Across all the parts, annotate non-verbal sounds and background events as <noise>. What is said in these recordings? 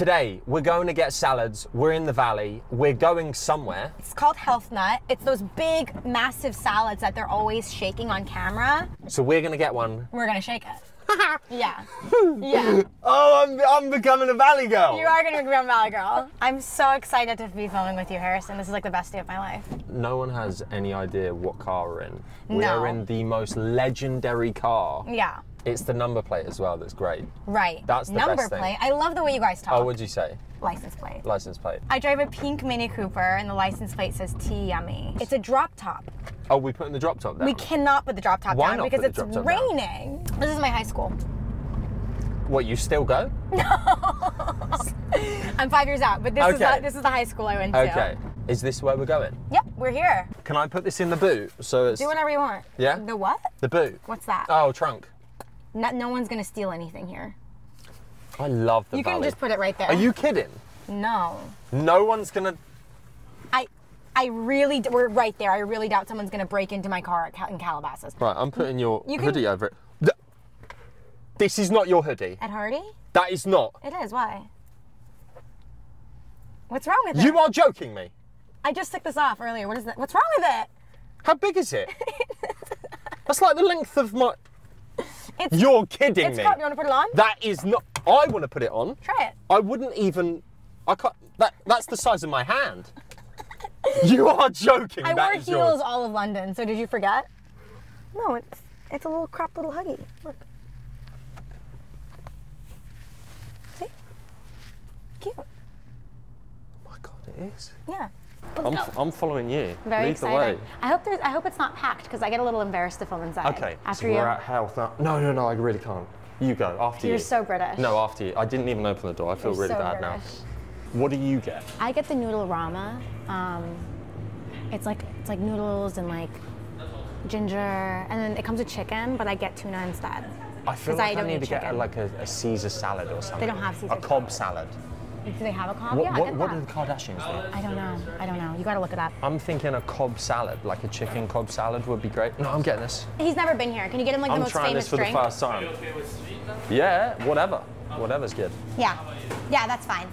Today, we're going to get salads. We're in the valley. We're going somewhere. It's called Health Nut. It's those big, massive salads that they're always shaking on camera. So we're going to get one. We're gonna shake it. <laughs> yeah. <laughs> Yeah. Oh, I'm, I'm becoming a valley girl. You are gonna become a Valley Girl. I'm so excited to be filming with you, Harrison. This is like the best day of my life. No one has any idea what car we're in. We No. are in the most legendary car. Yeah. It's the number plate as well that's great. Right. That's the Number best thing. plate. I love the way you guys oh, talk. Oh, what'd you say? License plate. License plate. I drive a pink Mini Cooper and the license plate says T Yummy. It's a drop top. Oh, we putting the drop top down. We cannot put the drop top Why down not because put the it's drop top down? raining. This is my high school. What, you still go? <laughs> No. I'm five years out, but this is Okay. the, this is the high school I went to. Okay. Is this where we're going? Yep, we're here. Can I put this in the boot? So it's Do whatever you want. Yeah? The what? the boot. What's that? Oh, trunk. No, no one's gonna steal anything here. I love the You can valley. just put it right there. Are you kidding? No. No one's gonna. I I really we're right there. I really doubt someone's gonna break into my car at in Calabasas. Right, I'm putting your You can- hoodie over it. This is not your hoodie. At Hardy? That is not. It is. Why? What's wrong with it? You are joking me. I just took this off earlier. What is that? What's wrong with it? How big is it? <laughs> That's like the length of my. It's You're kidding it's me. cut. You want to put it on? That is not. I want to put it on. Try it. I wouldn't even. I can't. That that's the size of my hand. <laughs> You are joking. I That wore heels yours. all of London. So did you forget? No, it's it's a little crop little huggy. Look. See? Cute. Oh my god, it is. Yeah. I'm, I'm following you. Very Lead exciting. the way. I hope there's. I hope it's not packed because I get a little embarrassed to film inside. Okay. After so you. we're at health. No, no, no. I really can't. You go after You're you. so British. No, after you. I didn't even open the door. I feel You're really so bad British. now. What do you get? I get the noodle rama. Um, it's like it's like noodles and like ginger, and then it comes with chicken, but I get tuna instead. I feel like I, don't need to get a, like a, a Caesar salad or something. They don't have Caesar A Cobb salad. Do they have a cob? What, yeah, I what, what do the Kardashians do? I don't know. I don't know. You gotta look it up. I'm thinking a Cobb salad, like a chicken Cobb salad would be great. No, I'm getting this. He's never been here. Can you get him like the most famous drink? I'm trying this for drink? the first time. Yeah, whatever. Whatever's good. Yeah. Yeah, that's fine.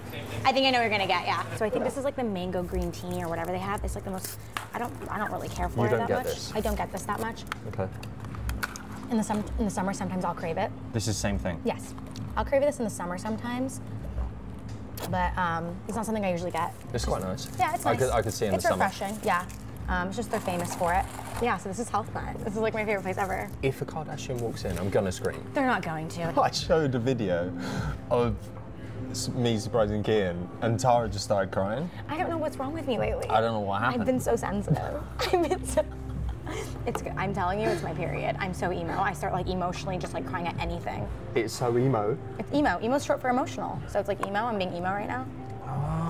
I think I know what you're gonna get. Yeah. So I think this is like the mango green tea or whatever they have. It's like the most. I don't. I don't really care for You it don't that get much. this? I don't get this that much. Okay. In the sum, in the summer, sometimes I'll crave it. This is the same thing. Yes, I'll crave this in the summer sometimes. But um, it's not something I usually get. It's quite nice. Yeah, it's I nice. could, I could see in it's the summer. It's refreshing. Yeah. Um, it's just they're famous for it. Yeah. So this is Health Nut. This is like my favorite place ever. If a Kardashian walks in, I'm gonna scream. They're not going to. I showed a video of me surprising Kian, and Tara just started crying. I don't know what's wrong with me lately. I don't know what happened. I've been so sensitive. <laughs> I've been so. It's good. I'm telling you, it's my period. I'm so emo. I start like emotionally just like crying at anything. It's so emo. It's emo. Emo's short for emotional. So it's like emo. I'm being emo right now.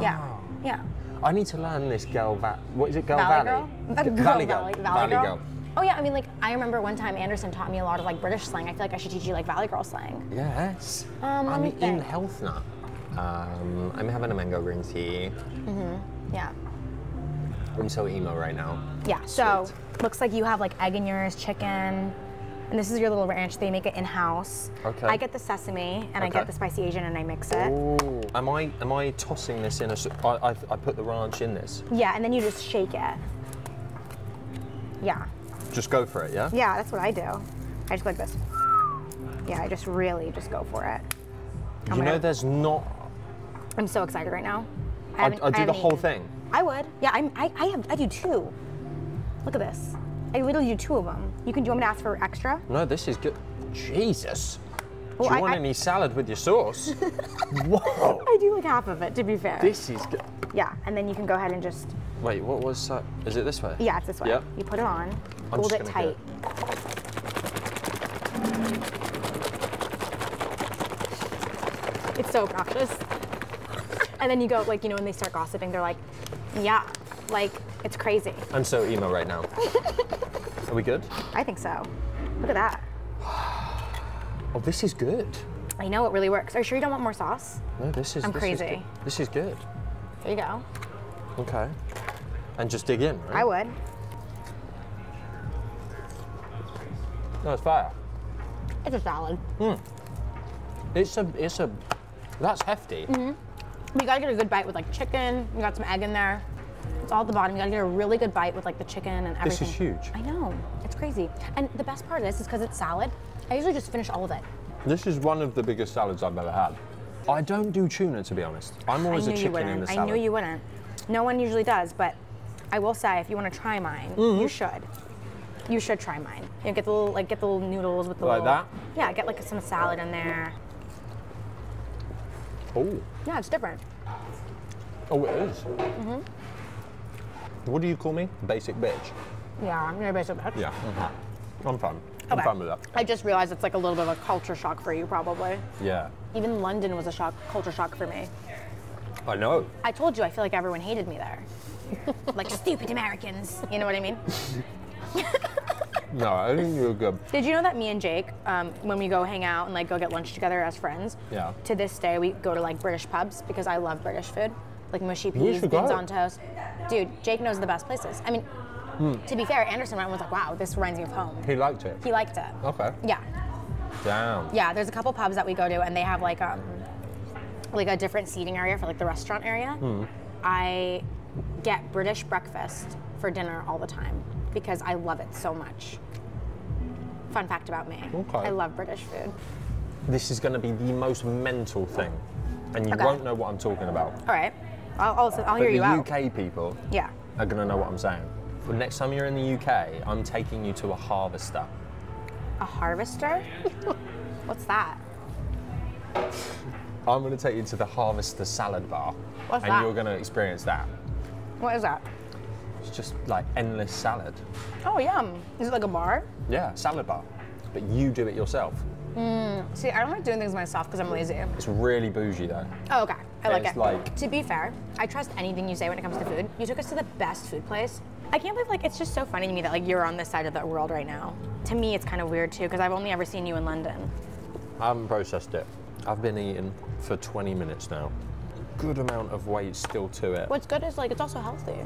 Yeah. Yeah. I need to learn this girl va- What is it, girl Valley valley? girl? G- girl, valley valley, girl. valley girl. girl. Oh yeah. I mean, like I remember one time Anderson taught me a lot of like British slang. I feel like I should teach you like Valley Girl slang. Yes. Um, I'm in think. Health Nut. Um, I'm having a mango green tea. Mhm. Yeah. I'm so emo right now. Yeah. So Sweet. looks like you have like egg in yours, chicken. And this is your little ranch. They make it in house. Okay. I get the sesame and I get the spicy Asian and I mix it. Ooh. Am I am I tossing this in a? I, I, I put the ranch in this. Yeah, and then you just shake it. Yeah. Just go for it, yeah. Yeah, that's what I do. I just go like this. Yeah, I just really just go for it. You gonna- know, there's not. I'm so excited right now. I, haven't- I do the whole eaten. thing. I would. Yeah, I'm, I, I have. I do two. Look at this. I literally do two of them. You can. Do you want me to ask for extra? No, this is good. Jesus. Well, do you I- want I- any salad with your sauce? <laughs> Whoa. I do like half of it. To be fair. This is good. Yeah, and then you can go ahead and just. Wait, what was that? Is it this way? Yeah, it's this way. Yep. You put it on. I'm hold it tight. It's so obnoxious. And then you go like you know when they start gossiping, they're like, yeah, like it's crazy. I'm so emo right now. <laughs> Are we good? I think so. Look at that. <sighs> Oh, this is good. I know it really works. Are you sure you don't want more sauce? No, this is. I'm this crazy. good. This is good. There you go. Okay. And just dig in, right? I would. No, it's fire. It's a salad. Hmm. It's a. It's a. That's hefty. Mm-hmm. You gotta get a good bite with like chicken. You got some egg in there. It's all at the bottom. You gotta get a really good bite with like the chicken and everything. This is huge. I know. It's crazy. And the best part of this is because it's salad. I usually just finish all of it. This is one of the biggest salads I've ever had. I don't do tuna, to be honest. I'm always a chicken in the salad. I knew you wouldn't. No one usually does, but I will say if you want to try mine, Mm-hmm. you should. You should try mine. You know, get the little like get the little noodles with the Like little, that? Yeah, get like some salad in there. Oh, Yeah, it's different. oh, it is. Mm-hmm. What do you call me? Basic bitch. Yeah, you're a basic bitch. Yeah. I'm fine. I'm fine with that. I just realized it's like a little bit of a culture shock for you, probably. Yeah. Even London was a shock, culture shock for me. I know. I told you, I feel like everyone hated me there. <laughs> like stupid Americans. You know what I mean? <laughs> No, I think you're good. Did you know that me and Jake, um, when we go hang out and like go get lunch together as friends, Yeah. to this day we go to like British pubs because I love British food, like mushy peas, beans on toast. Dude, Jake knows the best places. I mean, Hmm. to be fair, Anderson went and was like, "Wow, this reminds me of home." He liked it. He liked it. Okay. Yeah, Damn. yeah. There's a couple pubs that we go to, and they have like um, like a different seating area for like the restaurant area. Hmm. I get British breakfast for dinner all the time because I love it so much. Fun fact about me. Okay. I love British food. This is going to be the most mental thing, and you Okay. won't know what I'm talking about. All right. I'll, I'll, I'll But hear the you out. UK people Yeah. are going to know what I'm saying. Next time you're in the UK, I'm taking you to a harvester. A harvester? <laughs> What's that? I'm going to take you to the Harvester Salad Bar, What's and that? you're going to experience that. What is that? It's just like endless salad. Oh, yum. Is it like a bar? Yeah, salad bar. But you do it yourself. Mm. See, I don't like doing things myself because I'm lazy. It's really bougie though. Oh, okay. I like It's it. like- to be fair, I trust anything you say when it comes to food. You took us to the best food place. I can't believe like it's just so funny to me that like you're on this side of the world right now. To me, it's kind of weird too because I've only ever seen you in London. I haven't processed it. I've been eating for 20 minutes now. Good amount of weight still to it. What's good is like it's also healthy.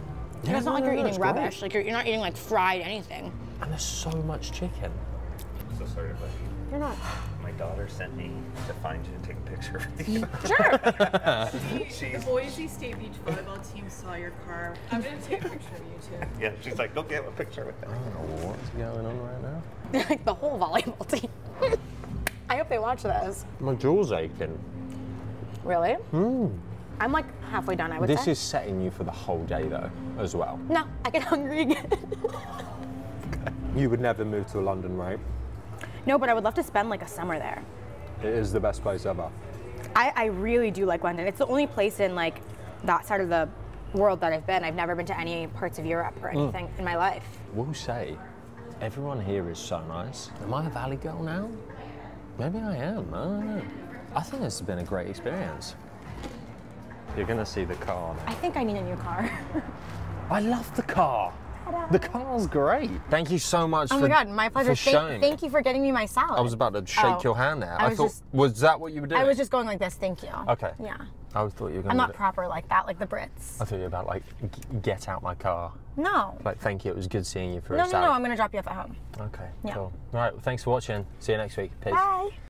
Yeah, it's not no, like you're no, eating it's great. rubbish. Like you're, you're not eating like fried anything. And there's so much chicken. I'm So sorry to bug you. You're not. My daughter sent me to find you and take a picture with you. Sure. <laughs> The Boise State Beach volleyball team saw your car. I'm gonna take a picture of you too. yeah, she's like, go get a picture with them. I don't know what's going on right now. <laughs> like the whole volleyball team. <laughs> I hope they watch this. My jaw's aching. Really? Hmm. I'm like halfway done. I would. This say. is setting you for the whole day though, as well. No, I get hungry again. <laughs> You would never move to London, right? no, but I would love to spend like a summer there. It is the best place ever. I, I really do like London. It's the only place in like that side of the world that I've been. I've never been to any parts of Europe or mm. anything in my life. We'll say, everyone here is so nice. Am I a Valley girl now? Maybe I am. I don't know. I think this has been a great experience. You're gonna see the car now. I think I need a new car. <laughs> I love the car. The car's great. Thank you so much oh for my god, my pleasure. Thank, thank you for getting me my salad. I was about to shake Oh. your hand there. I I, was thought, just- was that what you were doing? I was just going like this. Thank you. Okay. Yeah. I was thought you were going I'm to. not proper like that, like the Brits. I thought you were about like g- get out my car. No. Like thank you. It was good seeing you for No, a no, salad. no. I'm gonna drop you off at home. Okay. Yeah. Cool. All right. Thanks for watching. See you next week. Peace. Bye.